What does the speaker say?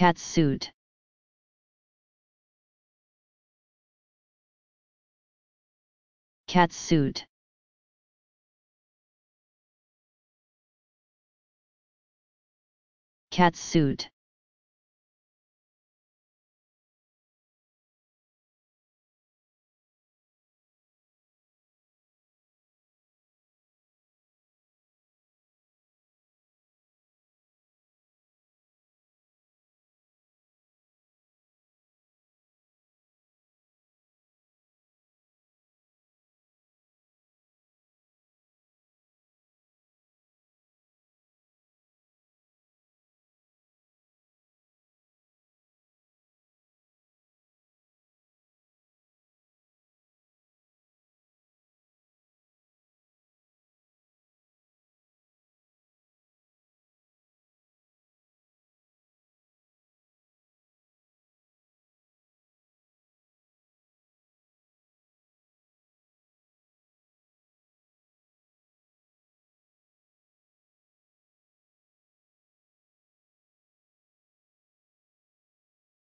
cat's suit. Cat's suit. Cat's suit.